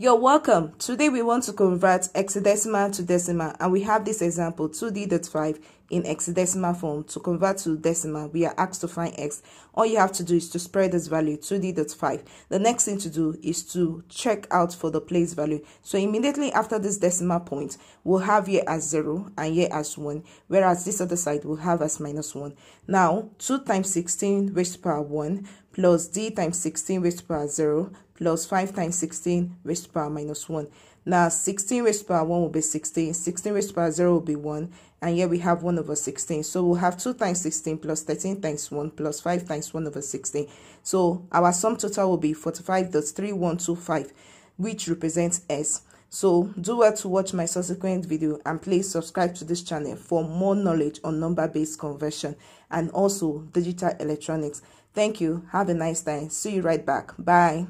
You're welcome. Today we want to convert hexadecimal to decimal and we have this example 2d.5 in hexadecimal form. To convert to decimal, we are asked to find x. All you have to do is to spread this value 2d.5. The next thing to do is to check out for the place value. So immediately after this decimal point, we'll have here as 0 and here as 1, whereas this other side will have as minus 1. Now, 2 times 16 raised to power 1 plus d times 16 raised to power 0 plus 5 times 16 raised to power minus 1. Now 16 raised to power 1 will be 16, 16 raised to power 0 will be 1, and here we have 1 over 16. So we'll have 2 times 16 plus 13 times 1 plus 5 times 1 over 16. So our sum total will be 45.3125, which represents S. So do well to watch my subsequent video and please subscribe to this channel for more knowledge on number-based conversion and also digital electronics. Thank you. Have a nice day. See you right back. Bye.